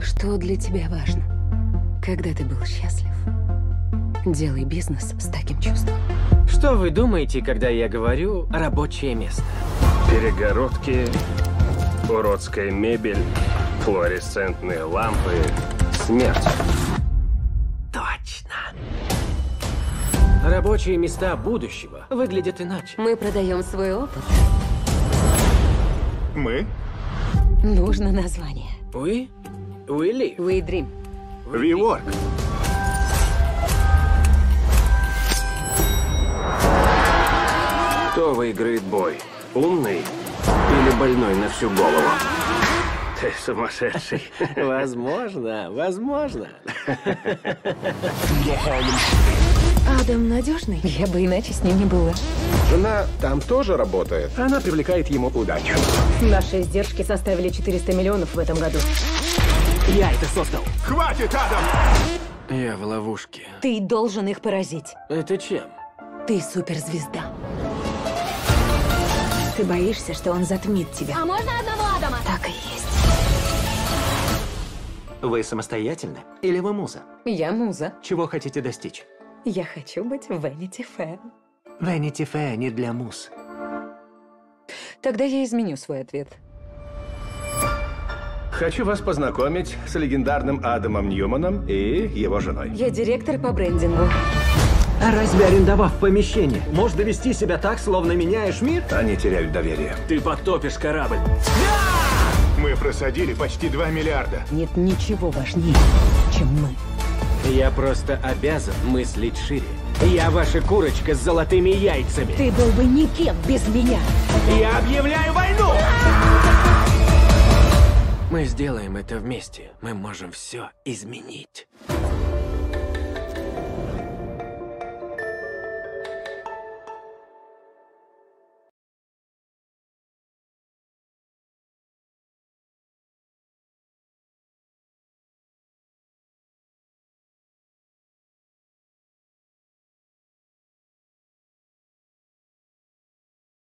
Что для тебя важно? Когда ты был счастлив? Делай бизнес с таким чувством. Что вы думаете, когда я говорю «рабочее место»? Перегородки, уродская мебель, флуоресцентные лампы, смерть. Точно. Рабочие места будущего выглядят иначе. Мы продаем свой опыт. Мы? Нужно название. Вы? Уилли? We Dream. WeWork. Кто выиграет бой? Умный или больной на всю голову? Ты сумасшедший. Возможно, возможно. Адам надежный? Я бы иначе с ним не была. Жена там тоже работает. Она привлекает ему удачу. Наши издержки составили 400 миллионов в этом году. Я это создал. Хватит, Адам! Я в ловушке. Ты должен их поразить. Это чем? Ты суперзвезда. Ты боишься, что он затмит тебя. А можно одного Адама? Так и есть. Вы самостоятельны? Или вы муза? Я муза. Чего хотите достичь? Я хочу быть Vanity Fair. Vanity Fair не для муз. Тогда я изменю свой ответ. Хочу вас познакомить с легендарным Адамом Ньюманом и его женой. Я директор по брендингу. А разве арендовав помещение, можно вести себя так, словно меняешь мир? Они теряют доверие. Ты потопишь корабль. Мы просадили почти 2 миллиарда. Нет ничего важнее, чем мы. Я просто обязан мыслить шире. Я ваша курочка с золотыми яйцами. Ты был бы никем без меня. Я объявляю войну! Мы сделаем это вместе. Мы можем все изменить.